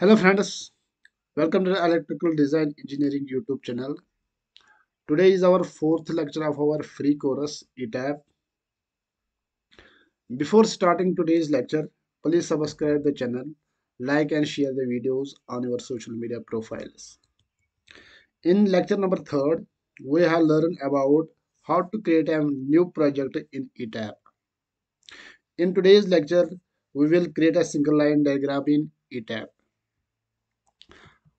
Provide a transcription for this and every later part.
Hello friends, welcome to the Electrical Design Engineering YouTube channel. Today is our fourth lecture of our free course ETAP. Before starting today's lecture, please subscribe the channel, like and share the videos on your social media profiles. In lecture number third, we have learned about how to create a new project in ETAP. In today's lecture, we will create a single line diagram in ETAP.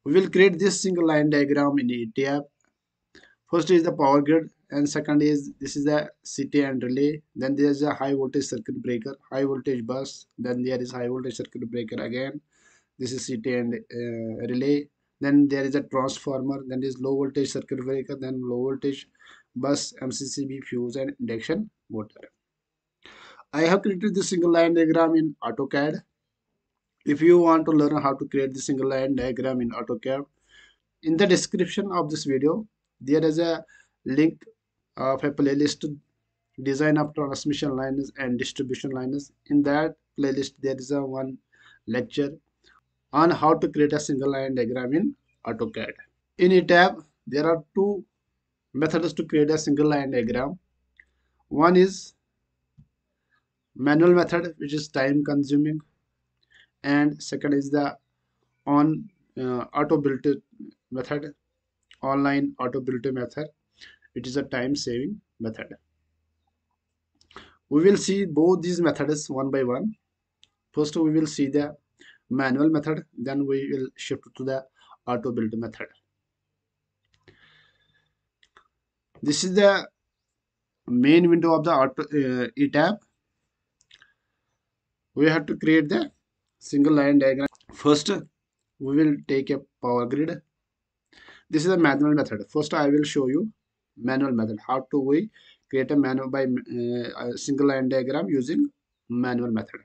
We will create this single line diagram in ETAP. First is the power grid and second is this is the CT and relay. Then there is a high voltage circuit breaker, high voltage bus. Then there is high voltage circuit breaker again. This is CT and uh, relay. Then there is a transformer. Then is low voltage circuit breaker. Then low voltage bus, MCCB fuse and induction motor. I have created this single line diagram in AutoCAD. If you want to learn how to create the single line diagram in AutoCAD, in the description of this video, there is a link of a playlist design of transmission lines and distribution lines. In that playlist, there is a one lecture on how to create a single line diagram in AutoCAD. In ETAP, there are two methods to create a single line diagram. One is manual method which is time consuming and second is the on uh, auto built method online auto built method. It is a time saving method. We will see both these methods one by one. First we will see the manual method then we will shift to the auto build method. This is the main window of the auto uh, ETAP we have to create the single line diagram. First we will take a power grid. This is a manual method. First i will show you manual method. How to we create a manual by uh, a single line diagram using manual method.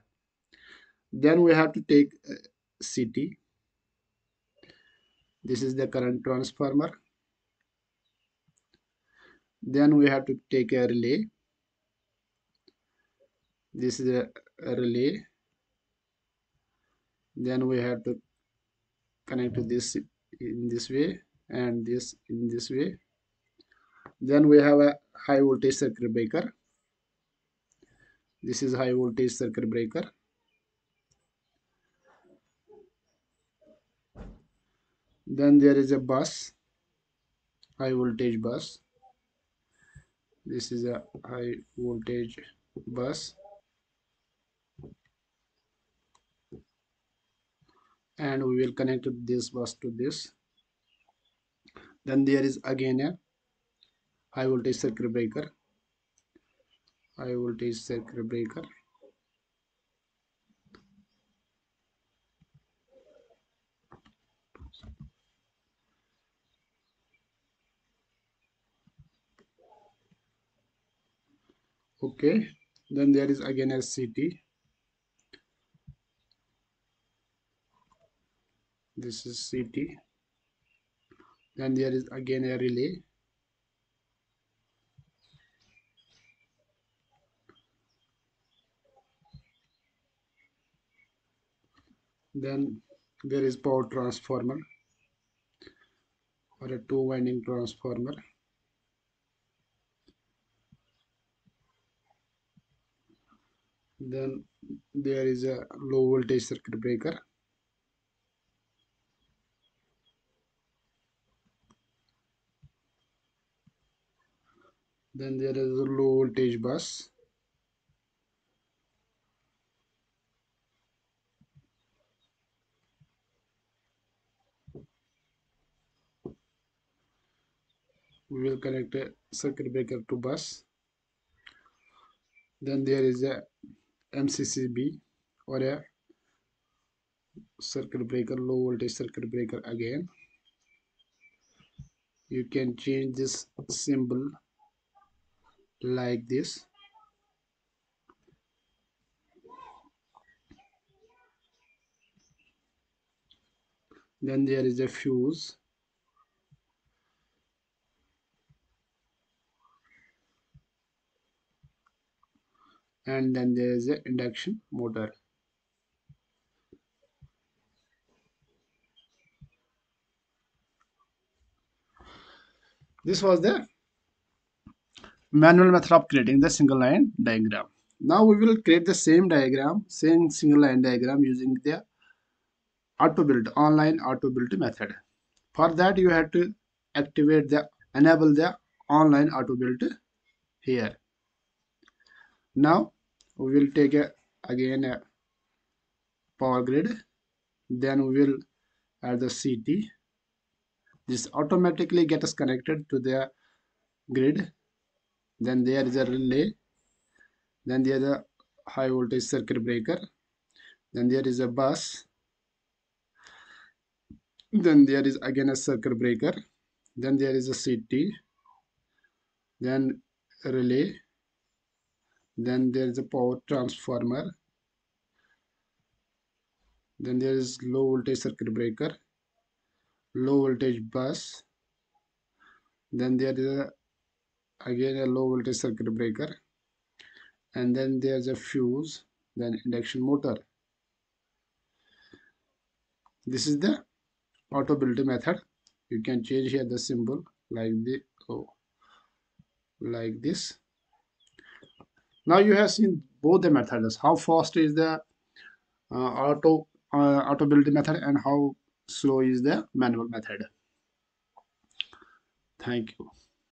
Then we have to take uh, ct this is the current transformer. Then we have to take a relay. This is a relay then we have to connect to this in this way and this in this way. Then we have a high voltage circuit breaker. This is high voltage circuit breaker. Then there is a bus high voltage bus. This is a high voltage bus and we will connect this bus to this. Then there is again a high voltage circuit breaker. High voltage circuit breaker. Okay. Then there is again a CT this is CT then there is again a relay. Then there is power transformer or a two winding transformer. Then there is a low voltage circuit breaker then there is a low voltage bus. We will connect a circuit breaker to bus. Then there is a MCCB or a circuit breaker low voltage circuit breaker again. You can change this symbol like this. Then there is a fuse. And then there is an induction motor. This was the manual method of creating the single line diagram. Now we will create the same diagram same single line diagram using the auto build online auto build method. For that you have to activate the enable the online auto build here. Now we will take a, again a power grid. Then we will add the CT this automatically gets us connected to the grid then there is a relay. Then there is a high voltage circuit breaker. Then there is a bus. Then there is again a circuit breaker. Then there is a CT then relay. Then there is a power transformer. Then there is low voltage circuit breaker. Low voltage bus. Then there is a, again a low voltage circuit breaker. And then there's a fuse then induction motor. This is the auto build method. You can change here the symbol like the oh like this. Now you have seen both the methods. How fast is the uh, auto uh, auto build method and how slow is the manual method? Thank you